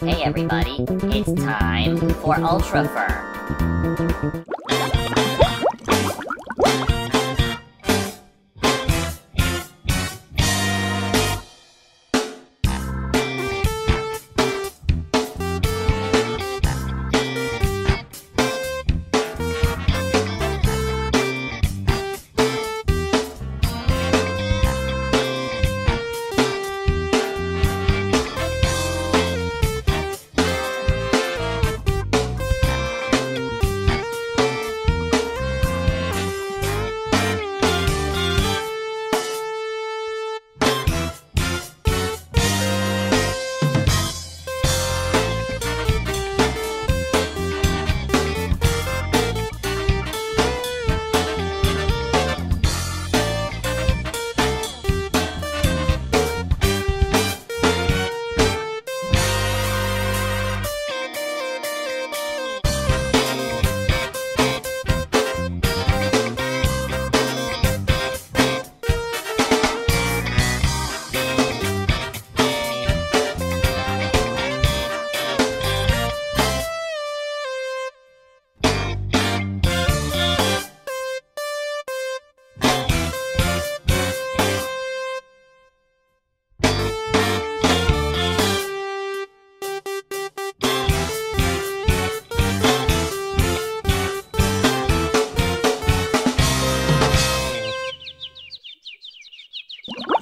Hey everybody, it's time for Ultra Fur. You